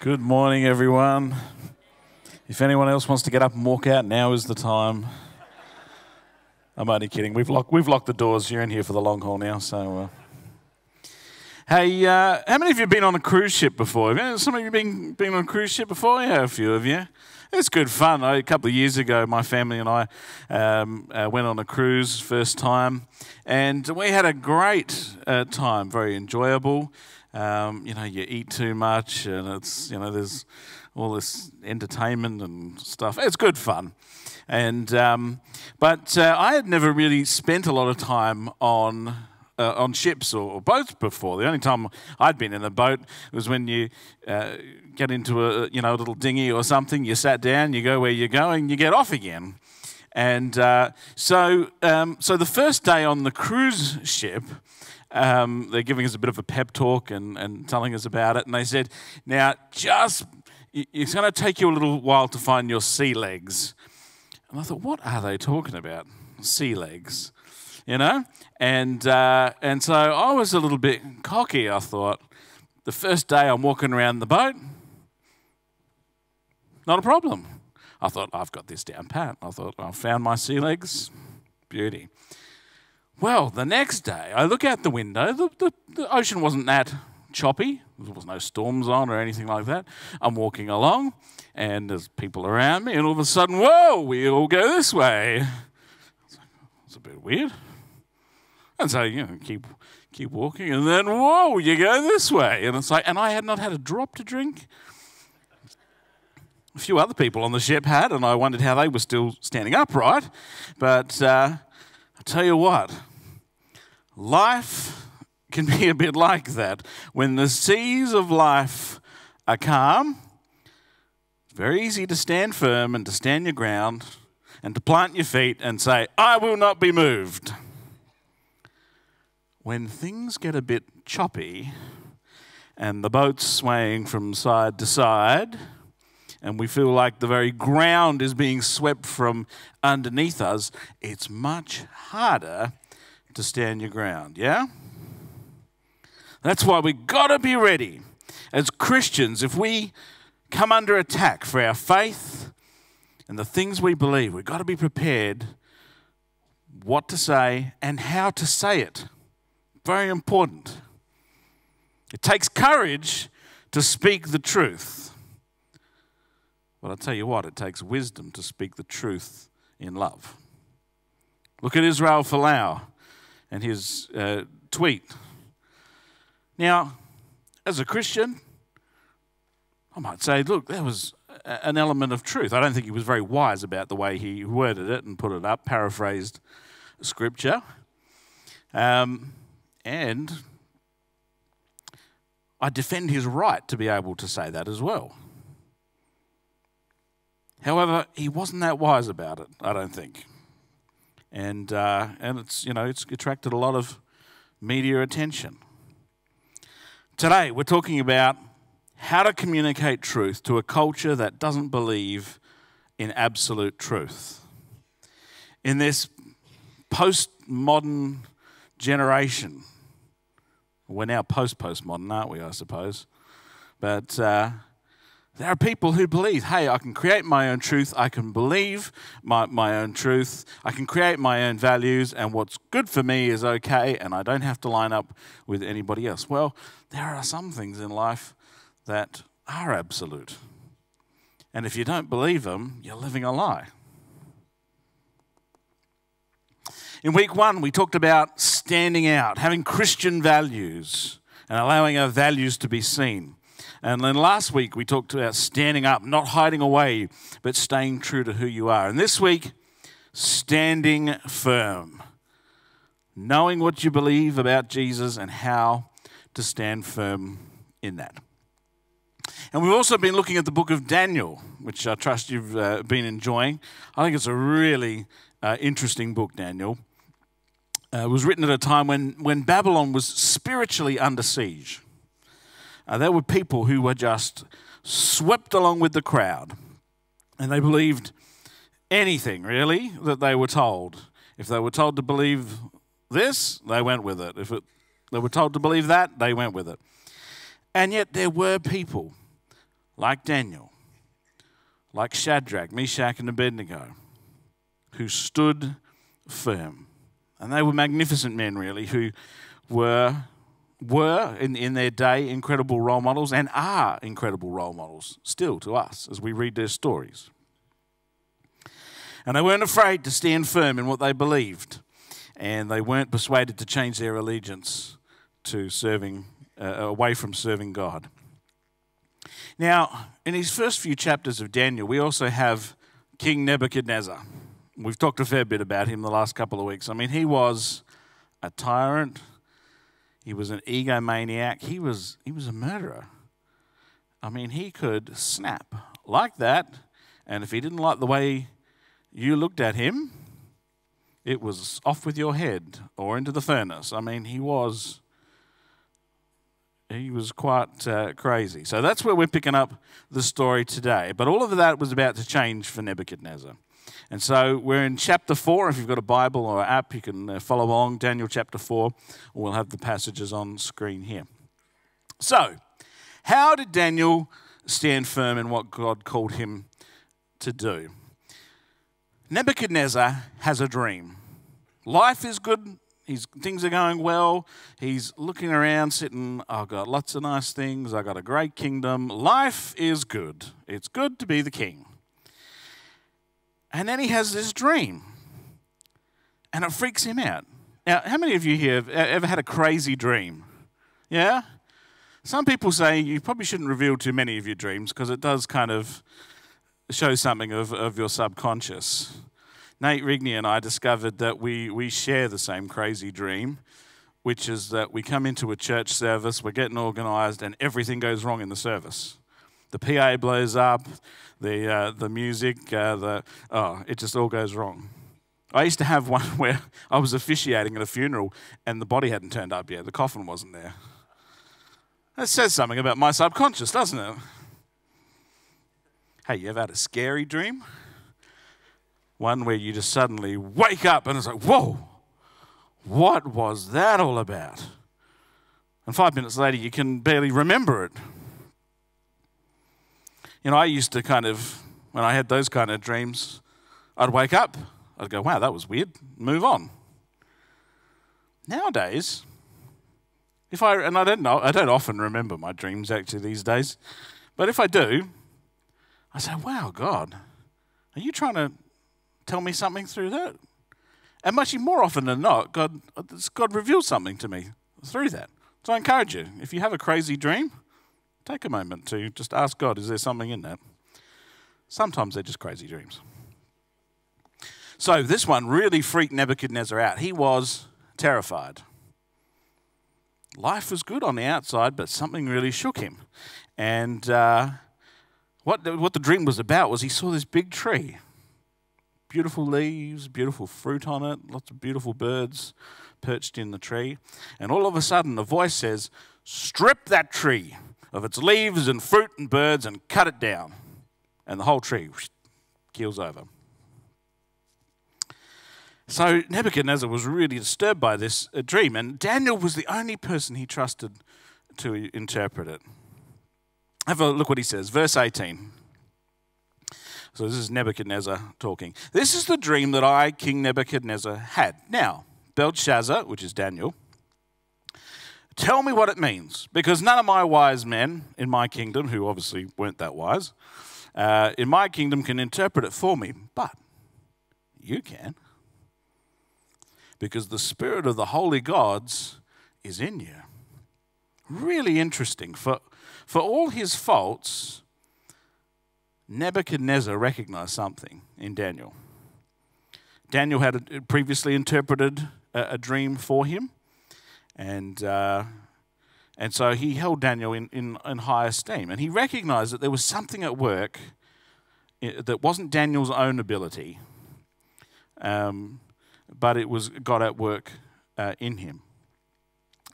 Good morning, everyone. If anyone else wants to get up and walk out, now is the time. I'm only kidding. We've locked, we've locked the doors. You're in here for the long haul now. So, uh... hey, uh, how many of you have been on a cruise ship before? Some of you been been on a cruise ship before? Yeah, a few of you. It's good fun. A couple of years ago, my family and I um, uh, went on a cruise first time, and we had a great uh, time. Very enjoyable. Um, you know, you eat too much, and it's you know there's all this entertainment and stuff. It's good fun, and um, but uh, I had never really spent a lot of time on uh, on ships or, or, boats before. The only time I'd been in a boat was when you uh, get into a you know a little dinghy or something. You sat down, you go where you're going, you get off again. And uh, so, um, so the first day on the cruise ship, um, they're giving us a bit of a pep talk and, and telling us about it. And they said, now just it's going to take you a little while to find your sea legs. And I thought, what are they talking about? Sea legs you know? And, uh, and so I was a little bit cocky, I thought. The first day I'm walking around the boat, not a problem. I thought, I've got this down pat. I thought, I found my sea legs, beauty. Well, the next day, I look out the window, the, the, the ocean wasn't that choppy. There was no storms on or anything like that. I'm walking along, and there's people around me, and all of a sudden, whoa, we all go this way. It's a bit weird. And so, you know, keep keep walking, and then whoa, you go this way. And it's like, and I had not had a drop to drink. A few other people on the ship had, and I wondered how they were still standing upright. But uh, I tell you what, life can be a bit like that. When the seas of life are calm, it's very easy to stand firm and to stand your ground and to plant your feet and say, I will not be moved when things get a bit choppy and the boat's swaying from side to side, and we feel like the very ground is being swept from underneath us, it's much harder to stand your ground, yeah? That's why we've got to be ready. As Christians, if we come under attack for our faith and the things we believe, we've got to be prepared what to say and how to say it. Very important. It takes courage to speak the truth. But I'll tell you what, it takes wisdom to speak the truth in love. Look at Israel Folau and his uh, tweet. Now, as a Christian, I might say, look, there was an element of truth. I don't think he was very wise about the way he worded it and put it up, paraphrased scripture. Um, and I defend his right to be able to say that as well. However, he wasn't that wise about it, I don't think. And, uh, and it's, you know, it's attracted a lot of media attention. Today, we're talking about how to communicate truth to a culture that doesn't believe in absolute truth. In this postmodern generation, we're now post postmodern, aren't we, I suppose? But uh, there are people who believe, hey, I can create my own truth, I can believe my, my own truth, I can create my own values, and what's good for me is okay, and I don't have to line up with anybody else. Well, there are some things in life that are absolute. And if you don't believe them, you're living a lie. In week one, we talked about standing out, having Christian values, and allowing our values to be seen. And then last week, we talked about standing up, not hiding away, but staying true to who you are. And this week, standing firm, knowing what you believe about Jesus and how to stand firm in that. And we've also been looking at the book of Daniel, which I trust you've uh, been enjoying. I think it's a really uh, interesting book, Daniel uh, was written at a time when, when Babylon was spiritually under siege. Uh, there were people who were just swept along with the crowd, and they believed anything, really, that they were told. If they were told to believe this, they went with it. If it, they were told to believe that, they went with it. And yet there were people like Daniel, like Shadrach, Meshach, and Abednego, who stood firm. And they were magnificent men, really, who were, were in, in their day incredible role models and are incredible role models still to us as we read their stories. And they weren't afraid to stand firm in what they believed, and they weren't persuaded to change their allegiance to serving, uh, away from serving God. Now, in his first few chapters of Daniel, we also have King Nebuchadnezzar. We've talked a fair bit about him the last couple of weeks. I mean, he was a tyrant, he was an egomaniac, he was, he was a murderer. I mean, he could snap like that, and if he didn't like the way you looked at him, it was off with your head or into the furnace. I mean, he was he was quite uh, crazy. So that's where we're picking up the story today. But all of that was about to change for Nebuchadnezzar. And so we're in chapter 4. If you've got a Bible or an app, you can uh, follow along. Daniel chapter 4. We'll have the passages on screen here. So, how did Daniel stand firm in what God called him to do? Nebuchadnezzar has a dream. Life is good He's, things are going well. He's looking around, sitting, I've got lots of nice things. I've got a great kingdom. Life is good. It's good to be the king. And then he has this dream, and it freaks him out. Now, how many of you here have ever had a crazy dream? Yeah? Some people say you probably shouldn't reveal too many of your dreams because it does kind of show something of, of your subconscious. Nate Rigney and I discovered that we, we share the same crazy dream, which is that we come into a church service, we're getting organized, and everything goes wrong in the service. The PA blows up, the, uh, the music, uh, the, oh, it just all goes wrong. I used to have one where I was officiating at a funeral and the body hadn't turned up yet, the coffin wasn't there. That says something about my subconscious, doesn't it? Hey, you ever had a scary dream? one where you just suddenly wake up and it's like, whoa, what was that all about? And five minutes later, you can barely remember it. You know, I used to kind of, when I had those kind of dreams, I'd wake up, I'd go, wow, that was weird, move on. Nowadays, if I, and I don't know, I don't often remember my dreams actually these days, but if I do, I say, wow, God, are you trying to tell me something through that. And much more often than not, God, uh, God reveals something to me through that. So I encourage you, if you have a crazy dream, take a moment to just ask God, is there something in that? Sometimes they're just crazy dreams. So this one really freaked Nebuchadnezzar out. He was terrified. Life was good on the outside, but something really shook him. And uh, what, what the dream was about was he saw this big tree beautiful leaves, beautiful fruit on it, lots of beautiful birds perched in the tree. And all of a sudden, a voice says, Strip that tree of its leaves and fruit and birds and cut it down. And the whole tree keels over. So Nebuchadnezzar was really disturbed by this uh, dream, and Daniel was the only person he trusted to interpret it. Have a look what he says. Verse 18. So this is Nebuchadnezzar talking. This is the dream that I, King Nebuchadnezzar, had. Now, Belshazzar, which is Daniel, tell me what it means, because none of my wise men in my kingdom, who obviously weren't that wise, uh, in my kingdom can interpret it for me, but you can. Because the spirit of the holy gods is in you. Really interesting. For, for all his faults, Nebuchadnezzar recognized something in Daniel. Daniel had previously interpreted a, a dream for him, and, uh, and so he held Daniel in, in, in high esteem. And he recognized that there was something at work that wasn't Daniel's own ability, um, but it was God at work uh, in him.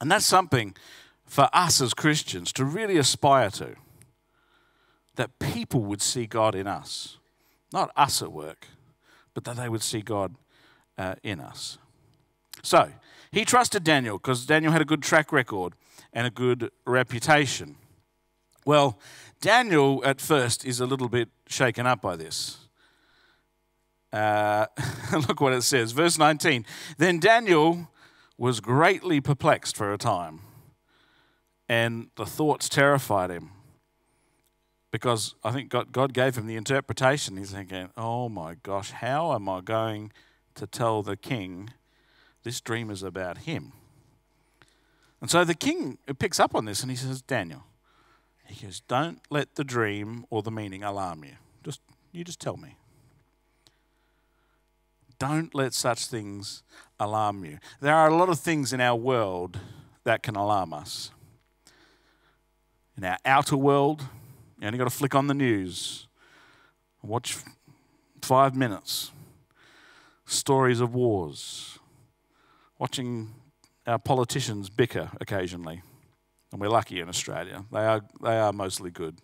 And that's something for us as Christians to really aspire to that people would see God in us. Not us at work, but that they would see God uh, in us. So, he trusted Daniel because Daniel had a good track record and a good reputation. Well, Daniel at first is a little bit shaken up by this. Uh, look what it says. Verse 19. Then Daniel was greatly perplexed for a time, and the thoughts terrified him. Because I think God, God gave him the interpretation. He's thinking, oh my gosh, how am I going to tell the king this dream is about him? And so the king picks up on this and he says, Daniel, he goes, don't let the dream or the meaning alarm you. Just you just tell me. Don't let such things alarm you. There are a lot of things in our world that can alarm us. In our outer world, you only got to flick on the news, watch five minutes, stories of wars, watching our politicians bicker occasionally. And we're lucky in Australia. They are, they are mostly good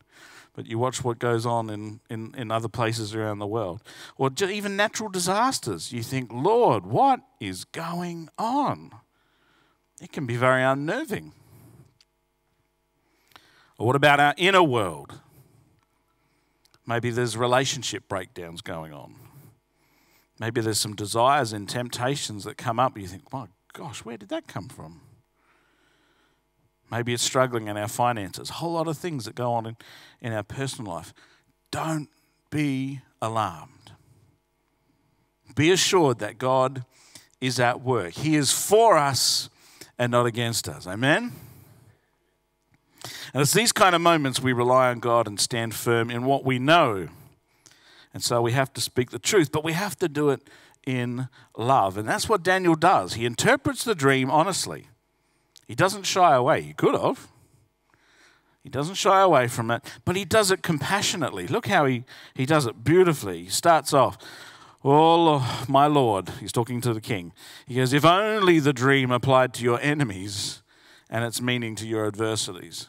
but you watch what goes on in, in, in other places around the world. Or even natural disasters. You think, Lord, what is going on? It can be very unnerving. Or what about our inner world? Maybe there's relationship breakdowns going on. Maybe there's some desires and temptations that come up. You think, my gosh, where did that come from? Maybe it's struggling in our finances. A whole lot of things that go on in, in our personal life. Don't be alarmed. Be assured that God is at work. He is for us and not against us. Amen? And it's these kind of moments we rely on God and stand firm in what we know. And so we have to speak the truth, but we have to do it in love. And that's what Daniel does. He interprets the dream honestly. He doesn't shy away. He could have. He doesn't shy away from it, but he does it compassionately. Look how he, he does it beautifully. He starts off, Oh, my Lord, he's talking to the king. He goes, If only the dream applied to your enemies and its meaning to your adversities.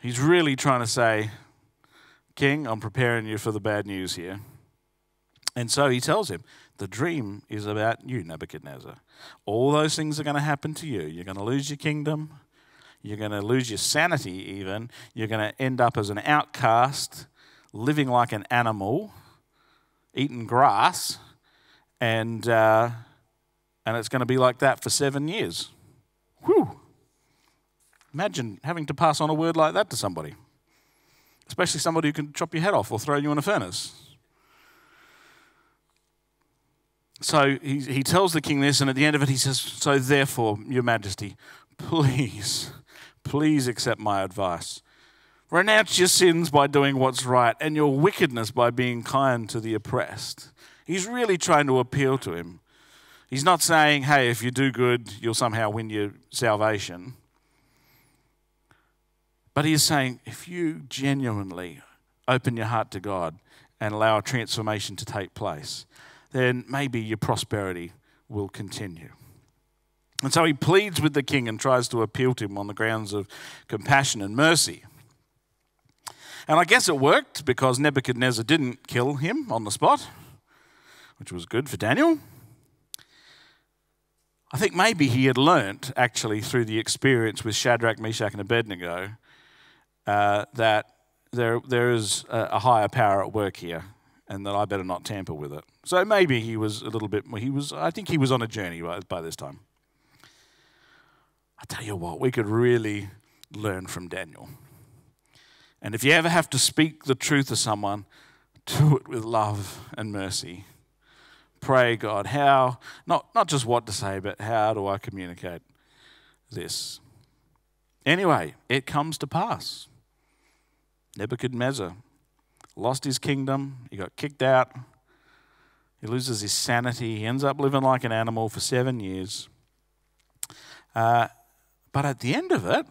He's really trying to say, King, I'm preparing you for the bad news here. And so he tells him, the dream is about you, Nebuchadnezzar. All those things are going to happen to you. You're going to lose your kingdom. You're going to lose your sanity, even. You're going to end up as an outcast, living like an animal, eating grass, and, uh, and it's going to be like that for seven years. Whew. Imagine having to pass on a word like that to somebody, especially somebody who can chop your head off or throw you in a furnace. So he, he tells the king this, and at the end of it, he says, So therefore, your majesty, please, please accept my advice. Renounce your sins by doing what's right, and your wickedness by being kind to the oppressed. He's really trying to appeal to him. He's not saying, hey, if you do good, you'll somehow win your salvation. But he is saying, if you genuinely open your heart to God and allow a transformation to take place, then maybe your prosperity will continue. And so he pleads with the king and tries to appeal to him on the grounds of compassion and mercy. And I guess it worked because Nebuchadnezzar didn't kill him on the spot, which was good for Daniel. I think maybe he had learnt, actually, through the experience with Shadrach, Meshach, and Abednego, uh, that there, there is a, higher power at work here and that I better not tamper with it. So maybe he was a little bit, he was, I think he was on a journey by, by this time. I tell you what, we could really learn from Daniel. And if you ever have to speak the truth to someone, do it with love and mercy. Pray, God, how, not, not just what to say, but how do I communicate this? Anyway, it comes to pass. Nebuchadnezzar lost his kingdom, he got kicked out, he loses his sanity, he ends up living like an animal for seven years. Uh, but at the end of it,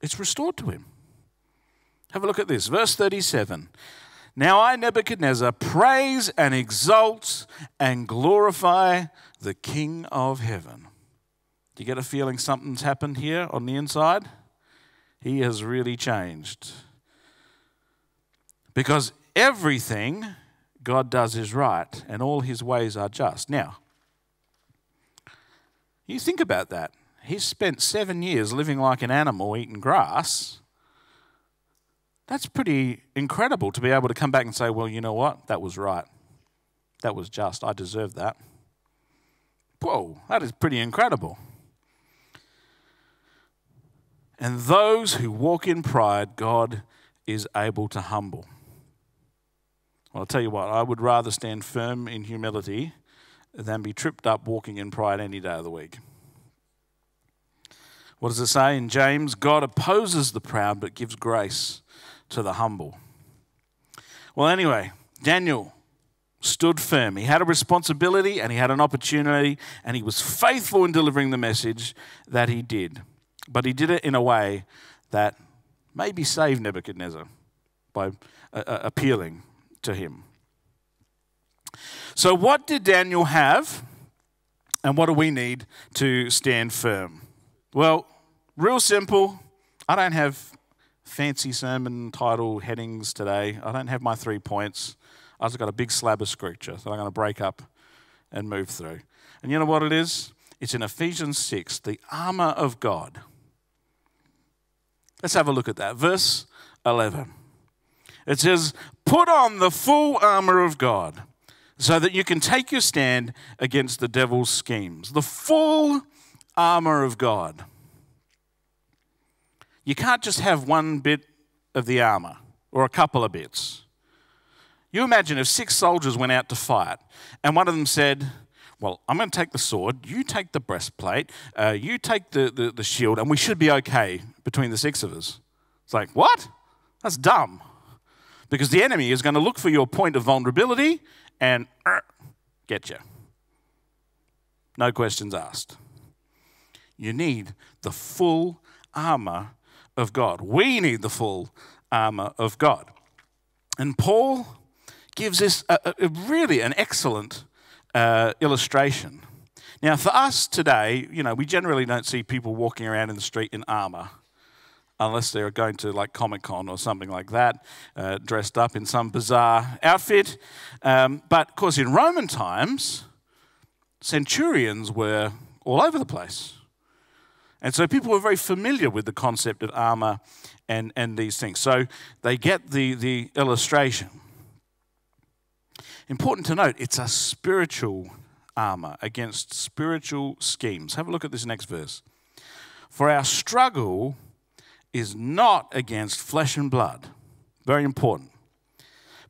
it's restored to him. Have a look at this. Verse 37. Now I, Nebuchadnezzar, praise and exalt and glorify the King of heaven. Do you get a feeling something's happened here on the inside? He has really changed. Because everything God does is right and all his ways are just. Now, you think about that. he's spent seven years living like an animal, eating grass. That's pretty incredible to be able to come back and say, well, you know what? That was right. That was just. I deserve that. Whoa, that is pretty incredible. And those who walk in pride, God is able to humble. Well, I'll tell you what, I would rather stand firm in humility than be tripped up walking in pride any day of the week. What does it say in James? God opposes the proud but gives grace to the humble. Well, anyway, Daniel stood firm. He had a responsibility and he had an opportunity, and he was faithful in delivering the message that he did. But he did it in a way that maybe saved Nebuchadnezzar by uh, uh appealing to him. So, what did Daniel have, and what do we need to stand firm? Well, real simple. I don't have fancy sermon title headings today. I don't have my three points. I've just got a big slab of scripture that I'm going to break up and move through. And you know what it is? It's in Ephesians 6, the armor of God. Let's have a look at that. Verse 11. It says, Put on the full armor of God so that you can take your stand against the devil's schemes. The full armor of God. You can't just have one bit of the armor or a couple of bits. You imagine if six soldiers went out to fight and one of them said, Well, I'm going to take the sword, you take the breastplate, uh, you take the, the, the shield, and we should be okay between the six of us. It's like, What? That's dumb. Because the enemy is going to look for your point of vulnerability and uh, get you. No questions asked. You need the full armor of God. We need the full armor of God. And Paul gives us a, a really an excellent uh, illustration. Now, for us today, you know, we generally don't see people walking around in the street in armor unless they're going to like Comic Con or something like that, uh, dressed up in some bizarre outfit. Um, but of course, in Roman times, centurions were all over the place. And so people were very familiar with the concept of armor and, and these things. So they get the, the illustration. Important to note, it's a spiritual armor against spiritual schemes. Have a look at this next verse. For our struggle is not against flesh and blood, very important,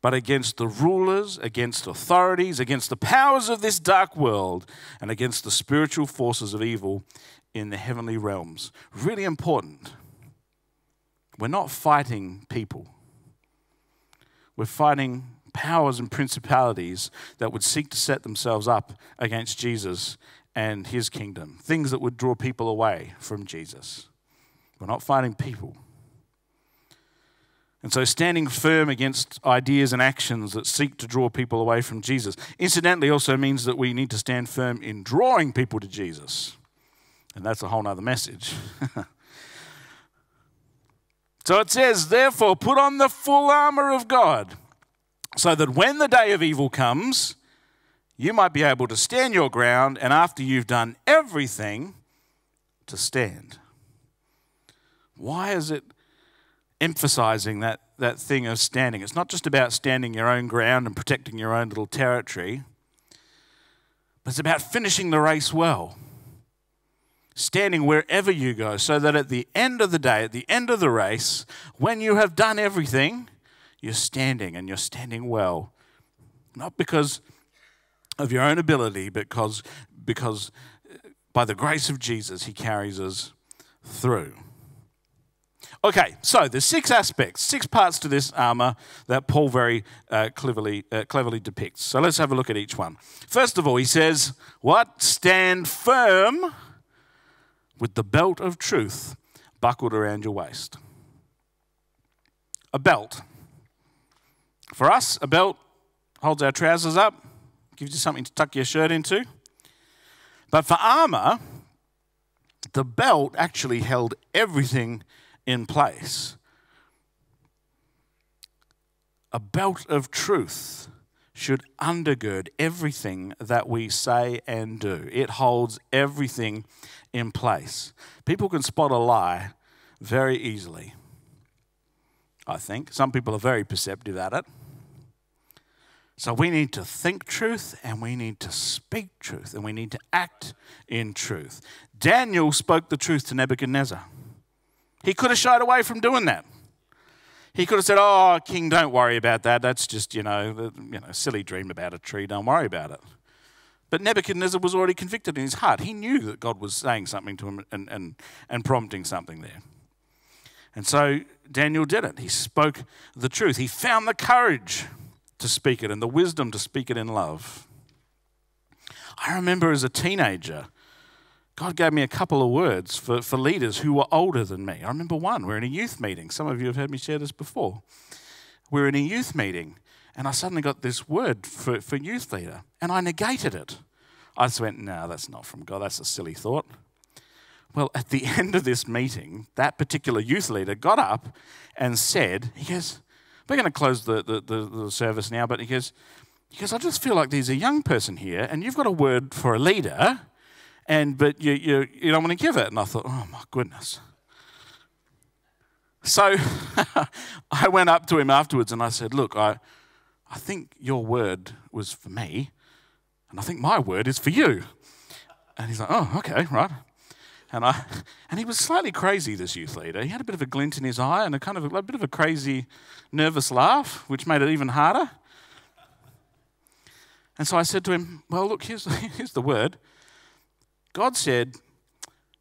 but against the rulers, against authorities, against the powers of this dark world, and against the spiritual forces of evil in the heavenly realms. Really important. We're not fighting people, we're fighting powers and principalities that would seek to set themselves up against Jesus and his kingdom, things that would draw people away from Jesus. We're not fighting people. And so, standing firm against ideas and actions that seek to draw people away from Jesus, incidentally, also means that we need to stand firm in drawing people to Jesus. And that's a whole other message. so it says, therefore, put on the full armor of God, so that when the day of evil comes, you might be able to stand your ground, and after you've done everything, to stand. Why is it emphasizing that, that thing of standing? It's not just about standing your own ground and protecting your own little territory, but it's about finishing the race well. Standing wherever you go, so that at the end of the day, at the end of the race, when you have done everything, you're standing and you're standing well. Not because of your own ability, but because, because by the grace of Jesus, He carries us through. Okay, so there's six aspects, six parts to this armor that Paul very uh, cleverly, uh, cleverly depicts. So let's have a look at each one. First of all, he says, What? Stand firm with the belt of truth buckled around your waist. A belt. For us, a belt holds our trousers up, gives you something to tuck your shirt into. But for armor, the belt actually held everything in place. A belt of truth should undergird everything that we say and do. It holds everything in place. People can spot a lie very easily, I think. Some people are very perceptive at it. So we need to think truth and we need to speak truth and we need to act in truth. Daniel spoke the truth to Nebuchadnezzar. He could have shied away from doing that. He could have said, "Oh, king, don't worry about that. That's just, you know, the, you know, silly dream about a tree. Don't worry about it." But Nebuchadnezzar was already convicted in his heart. He knew that God was saying something to him and, and, and prompting something there. And so Daniel did it. He spoke the truth. He found the courage to speak it and the wisdom to speak it in love. I remember as a teenager, God gave me a couple of words for, for leaders who were older than me. I remember one. We're in a youth meeting. Some of you have heard me share this before. We're in a youth meeting, and I suddenly got this word for, for youth leader, and I negated it. I just went, no, that's not from God. That's a silly thought. Well, at the end of this meeting, that particular youth leader got up and said, he goes, we're going to close the, the, the, the service now, but he goes, he goes, I just feel like there's a young person here, and you've got a word for a leader, and but you, you, you don't want to give it. And I thought, oh my goodness. So I went up to him afterwards and I said, Look, I, I think your word was for me, and I think my word is for you. And he's like, Oh, okay, right. And, I, and he was slightly crazy, this youth leader. He had a bit of a glint in his eye and a kind of a, a bit of a crazy, nervous laugh, which made it even harder. And so I said to him, Well, look, here's, here's the word. God said,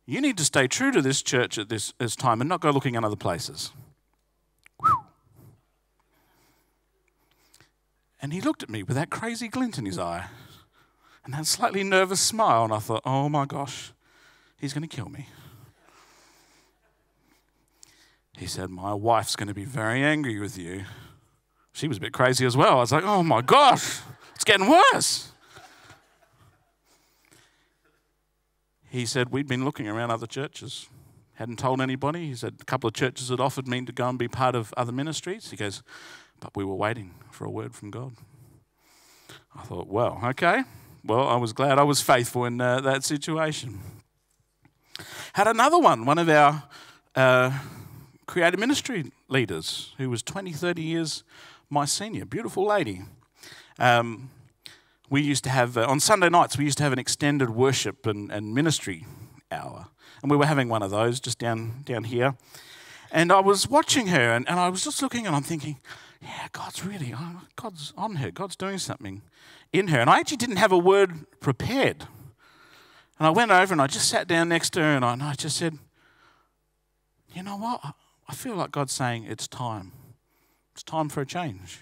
You need to stay true to this church at this, this time and not go looking in other places. And he looked at me with that crazy glint in his eye and that slightly nervous smile. And I thought, Oh my gosh, he's going to kill me. He said, My wife's going to be very angry with you. She was a bit crazy as well. I was like, Oh my gosh, it's getting worse. He said, We'd been looking around other churches, hadn't told anybody. He said, A couple of churches had offered me to go and be part of other ministries. He goes, But we were waiting for a word from God. I thought, Well, okay. Well, I was glad I was faithful in uh, that situation. Had another one, one of our uh, creative ministry leaders who was 20, 30 years my senior, beautiful lady. Um, we used to have, uh, on Sunday nights, we used to have an extended worship and, and ministry hour. And we were having one of those just down, down here. And I was watching her and, and I was just looking and I'm thinking, yeah, God's really, God's on her. God's doing something in her. And I actually didn't have a word prepared. And I went over and I just sat down next to her and I, and I just said, you know what? I feel like God's saying it's time. It's time for a change.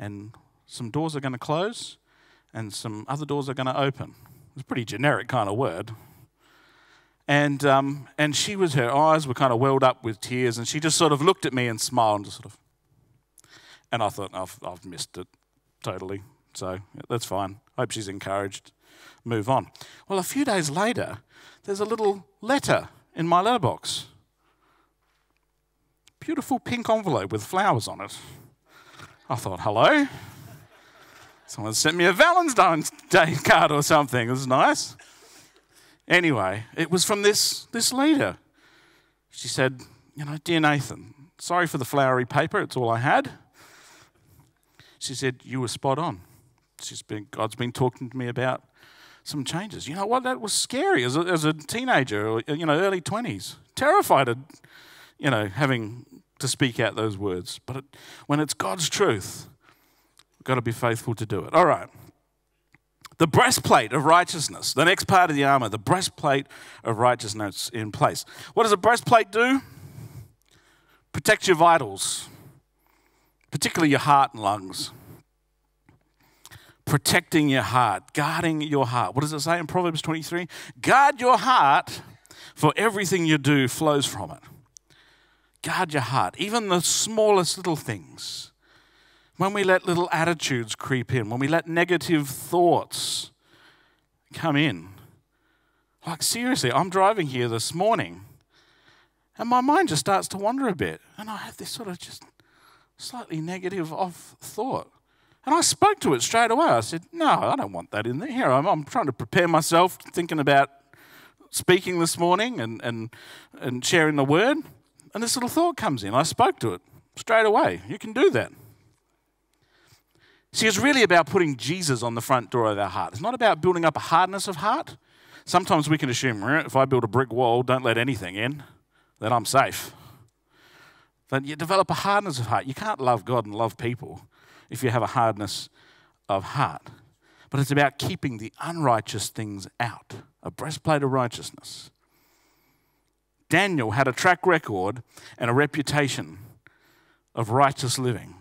And some doors are going to close and some other doors are going to open. It's a pretty generic kind of word. And, um, and she was, her eyes were kind of welled up with tears, and she just sort of looked at me and smiled and sort of. And I thought, I've, I've missed it totally. So that's fine. Hope she's encouraged. Move on. Well, a few days later, there's a little letter in my letterbox. Beautiful pink envelope with flowers on it. I thought, hello? Someone sent me a Valentine's Day card or something. It was nice. Anyway, it was from this, this leader. She said, You know, dear Nathan, sorry for the flowery paper, it's all I had. She said, You were spot on. She's been, God's been talking to me about some changes. You know what? That was scary as a, as a teenager, or, you know, early 20s. Terrified of, you know, having to speak out those words. But it, when it's God's truth, got to be faithful to do it. All right. The breastplate of righteousness, the next part of the armor, the breastplate of righteousness in place. What does a breastplate do? Protect your vitals, particularly your heart and lungs. Protecting your heart, guarding your heart. What does it say in Proverbs 23? Guard your heart, for everything you do flows from it. Guard your heart, even the smallest little things when we let little attitudes creep in, when we let negative thoughts come in. Like, seriously, I'm driving here this morning and my mind just starts to wander a bit. And I have this sort of just slightly negative off thought. And I spoke to it straight away. I said, No, I don't want that in there. Here, I'm, I'm trying to prepare myself, thinking about speaking this morning and, and, and sharing the word. And this little thought comes in. I spoke to it straight away. You can do that. See, it's really about putting Jesus on the front door of our heart. It's not about building up a hardness of heart. Sometimes we can assume if I build a brick wall, don't let anything in, then I'm safe. Then you develop a hardness of heart. You can't love God and love people if you have a hardness of heart. But it's about keeping the unrighteous things out, a breastplate of righteousness. Daniel had a track record and a reputation of righteous living.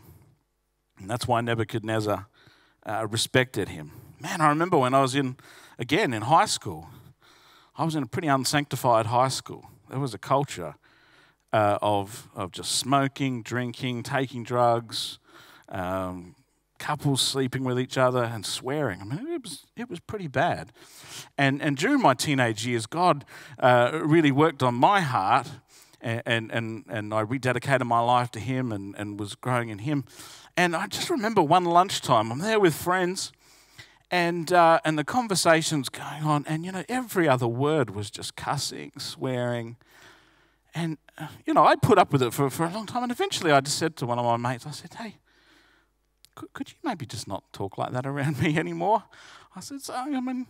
And that's why Nebuchadnezzar uh, respected him. Man, I remember when I was in, again, in high school, I was in a pretty unsanctified high school. There was a culture uh, of, of just smoking, drinking, taking drugs, um, couples sleeping with each other, and swearing. I mean, it was, it was pretty bad. And, and during my teenage years, God uh, really worked on my heart, and, and, and I rededicated my life to Him and, and was growing in Him. And I just remember one lunchtime, I'm there with friends, and, uh, and the conversation's going on, and you know, every other word was just cussing, swearing. And, uh, you know, I put up with it for, for a long time, and eventually I just said to one of my mates, I said, hey, could, could you maybe just not talk like that around me anymore? I said, so, I mean,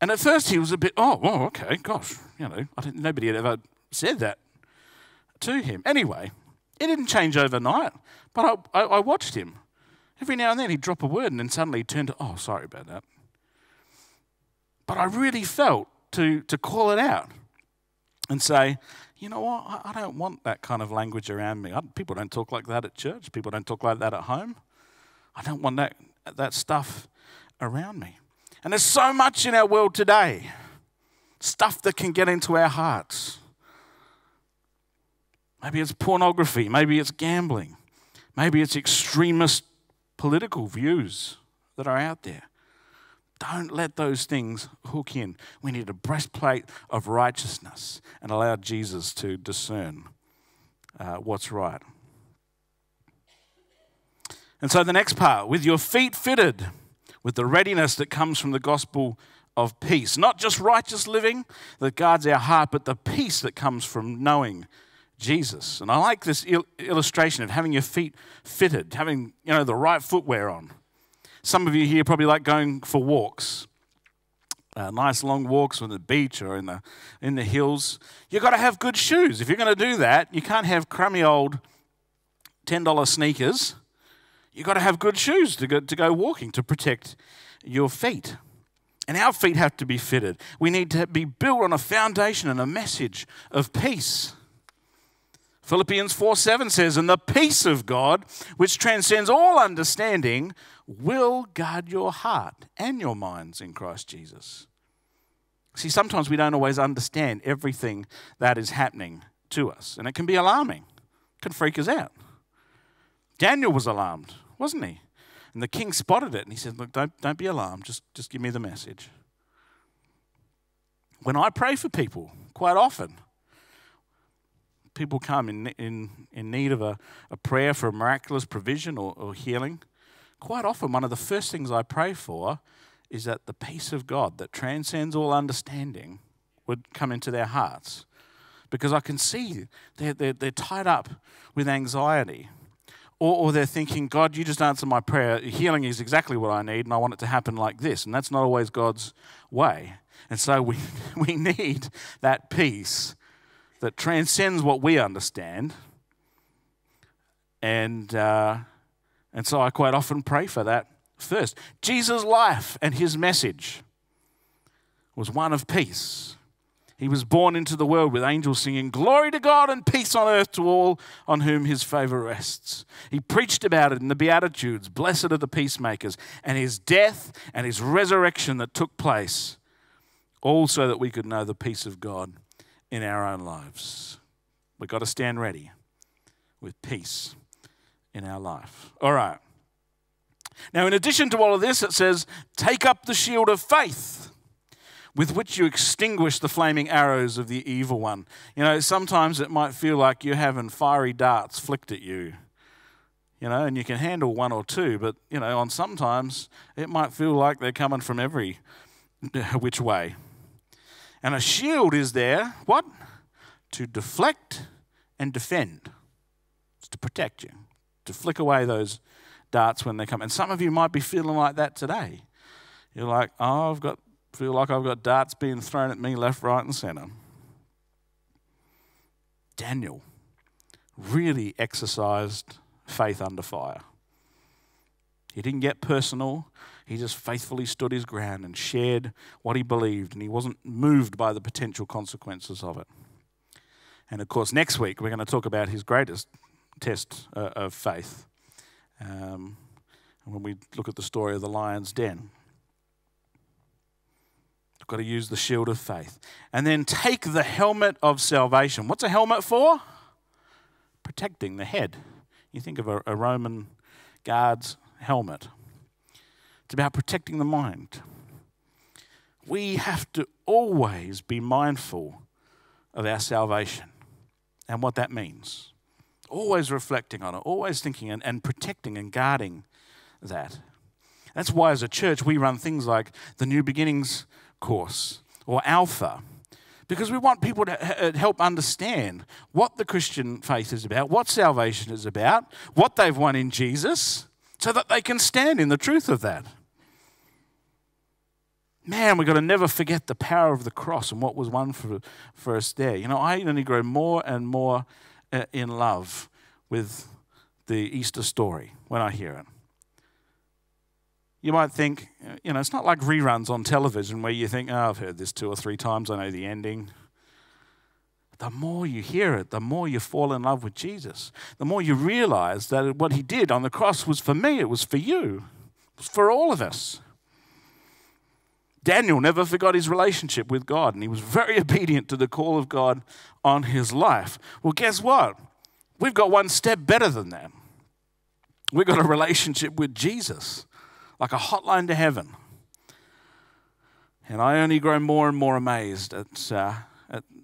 and at first he was a bit, oh, well, okay, gosh, you know, I didn't nobody had ever said that to him. Anyway, it didn't change overnight, but I, I, I watched him. Every now and then he'd drop a word and then suddenly he'd turn to, oh, sorry about that. But I really felt to, to call it out and say, you know what, I, I don't want that kind of language around me. I, people don't talk like that at church, people don't talk like that at home. I don't want that, that stuff around me. And there's so much in our world today, stuff that can get into our hearts. Maybe it's pornography. Maybe it's gambling. Maybe it's extremist political views that are out there. Don't let those things hook in. We need a breastplate of righteousness and allow Jesus to discern uh, what's right. And so the next part, with your feet fitted with the readiness that comes from the gospel of peace. Not just righteous living that guards our heart, but the peace that comes from knowing Jesus. And I like this il- illustration of having your feet fitted, having you know the right footwear on. Some of you here probably like going for walks, uh, nice long walks on the beach or in the in the hills. You've got to have good shoes. If you're going to do that, you can't have crummy old ten dollar sneakers. You've got to have good shoes to go, to go walking to protect your feet. And our feet have to be fitted. We need to be built on a foundation and a message of peace. Philippians 4 7 says, And the peace of God, which transcends all understanding, will guard your heart and your minds in Christ Jesus. See, sometimes we don't always understand everything that is happening to us, and it can be alarming, it can freak us out. Daniel was alarmed, wasn't he? And the king spotted it and he said, Look, don't, don't be alarmed, just, just give me the message. When I pray for people, quite often, people come in, in, in need of a, a prayer for a miraculous provision or, or healing, quite often one of the first things I pray for is that the peace of God that transcends all understanding would come into their hearts. Because I can see they're, they're, they're tied up with anxiety. Or, or they're thinking, God, you just answered my prayer. Healing is exactly what I need, and I want it to happen like this. And that's not always God's way. And so we, we need that peace that transcends what we understand. And, uh, and so I quite often pray for that first. Jesus' life and his message was one of peace. He was born into the world with angels singing, Glory to God and peace on earth to all on whom his favor rests. He preached about it in the Beatitudes Blessed are the peacemakers, and his death and his resurrection that took place, all so that we could know the peace of God in our own lives. We've got to stand ready with peace in our life. All right. Now, in addition to all of this, it says, Take up the shield of faith with which you extinguish the flaming arrows of the evil one. You know, sometimes it might feel like you're having fiery darts flicked at you. you know, and you can handle one or two, but, you know, on sometimes it might feel like they're coming from every which way. And a shield is there, what? To deflect and defend. It's to protect you, to flick away those darts when they come. And some of you might be feeling like that today. You're like, oh, I've got feel like I've got darts being thrown at me left, right, and center. Daniel really exercised faith under fire. He didn't get personal. He just faithfully stood his ground and shared what he believed, and he wasn't moved by the potential consequences of it. And of course, next week we're going to talk about his greatest test uh, of faith um, when we look at the story of the lion's den. We've got to use the shield of faith. And then take the helmet of salvation. What's a helmet for? Protecting the head. You think of a, a Roman guard's helmet, it's about protecting the mind. We have to always be mindful of our salvation and what that means. Always reflecting on it, always thinking and, and protecting and guarding that. That's why, as a church, we run things like the New Beginnings course or Alpha, because we want people to uh, uh, help understand what the Christian faith is about, what salvation is about, what they've won in Jesus, so that they can stand in the truth of that. Man, we've got to never forget the power of the cross and what was won for, for us there. You know, I only grow more and more uh, in love with the Easter story when I hear it. You might think, you know, it's not like reruns on television where you think, oh, I've heard this two or three times, I know the ending. The more you hear it, the more you fall in love with Jesus. The more you realize that what he did on the cross was for me, it was for you, it was for all of us. Daniel never forgot his relationship with God, and he was very obedient to the call of God on his life. Well, guess what? We've got one step better than that. We've got a relationship with Jesus like a hotline to heaven. And I only grow more and more amazed at, uh,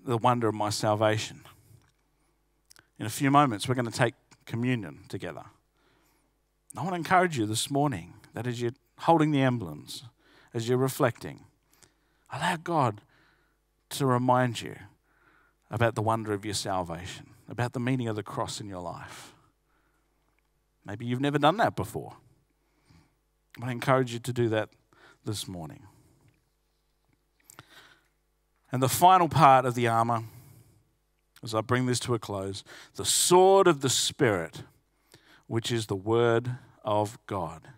the wonder of my salvation. In a few moments, we're going to take communion together. I want to encourage you this morning that as you're holding the emblems, as you're reflecting, allow God to remind you about the wonder of your salvation, about the meaning of the cross in your life. Maybe you've never done that before. I encourage you to do that this morning. And the final part of the armor, as I bring this to a close, the sword of the Spirit, which is the Word of God.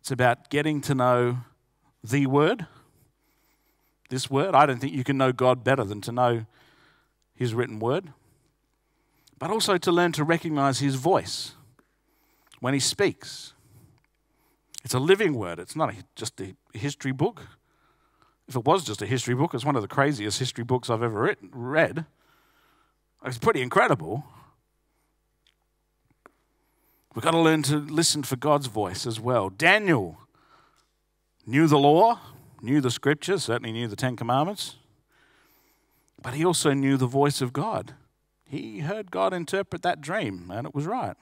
It's about getting to know the Word, this Word. I don't think you can know God better than to know His written Word, but also to learn to recognize His voice when He speaks it's a living word. It's not just a history book. If it was just a history book, it's one of the craziest history books I've ever written, read. It's pretty incredible. We've got to learn to listen for God's voice as well. Daniel knew the law, knew the scriptures, certainly knew the Ten Commandments, but he also knew the voice of God. He heard God interpret that dream, and it was right.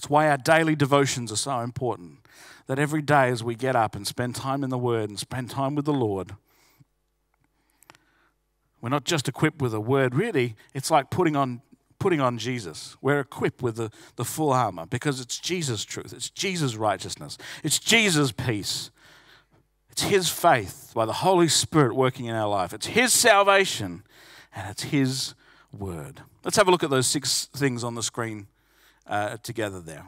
That's why our daily devotions are so important. That every day as we get up and spend time in the Word and spend time with the Lord, we're not just equipped with a word, really, it's like putting on putting on Jesus. We're equipped with the, the full armor because it's Jesus' truth, it's Jesus' righteousness, it's Jesus' peace. It's His faith by the Holy Spirit working in our life. It's His salvation and it's His word. Let's have a look at those six things on the screen uh, together there.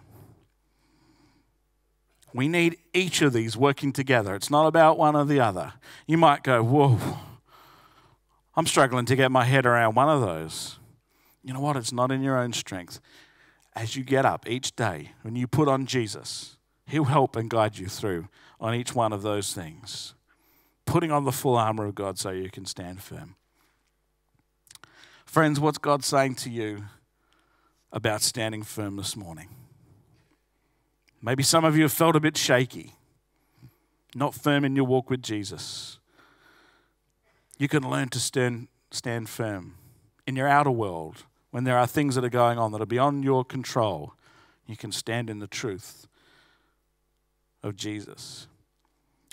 We need each of these working together. It's not about one or the other. You might go, Whoa, I'm struggling to get my head around one of those. You know what? It's not in your own strength. As you get up each day, when you put on Jesus, He'll help and guide you through on each one of those things. Putting on the full armor of God so you can stand firm. Friends, what's God saying to you about standing firm this morning. Maybe some of you have felt a bit shaky, not firm in your walk with Jesus. You can learn to stand, stand firm in your outer world when there are things that are going on that are beyond your control, you can stand in the truth of Jesus.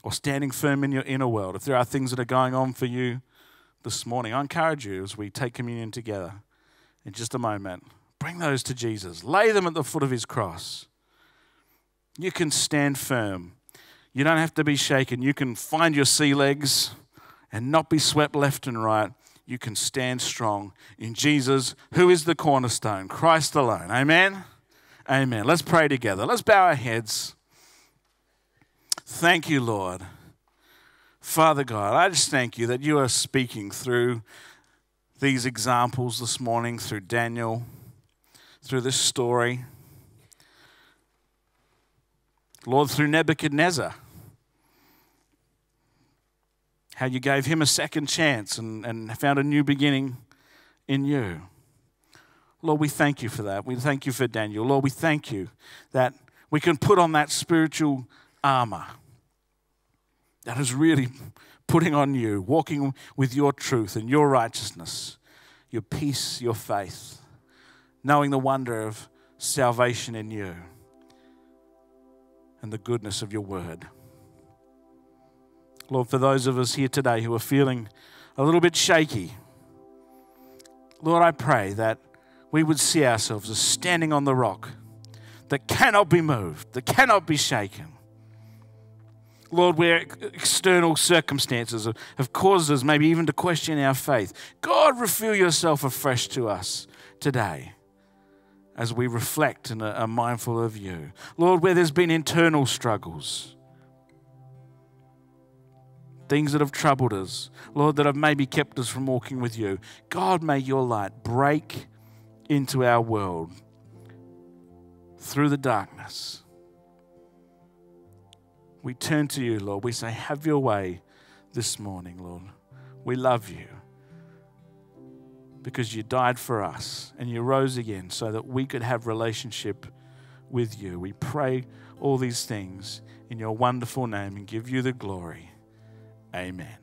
Or standing firm in your inner world. If there are things that are going on for you this morning, I encourage you as we take communion together in just a moment, bring those to Jesus. Lay them at the foot of his cross. You can stand firm. You don't have to be shaken. You can find your sea legs and not be swept left and right. You can stand strong in Jesus, who is the cornerstone, Christ alone. Amen. Amen. Let's pray together. Let's bow our heads. Thank you, Lord. Father God, I just thank you that you are speaking through these examples this morning, through Daniel, through this story. Lord, through Nebuchadnezzar, how you gave him a second chance and, and found a new beginning in you. Lord, we thank you for that. We thank you for Daniel. Lord, we thank you that we can put on that spiritual armor that is really putting on you, walking with your truth and your righteousness, your peace, your faith, knowing the wonder of salvation in you and the goodness of your word. Lord, for those of us here today who are feeling a little bit shaky, Lord, I pray that we would see ourselves as standing on the rock that cannot be moved, that cannot be shaken. Lord, where external circumstances have caused us maybe even to question our faith, God, reveal yourself afresh to us today as we reflect and are mindful of you. Lord, where there's been internal struggles, things that have troubled us, Lord, that have maybe kept us from walking with you, God, may your light break into our world through the darkness. We turn to you, Lord. We say, Have your way this morning, Lord. We love you because you died for us and you rose again so that we could have relationship with you. We pray all these things in your wonderful name and give you the glory. Amen.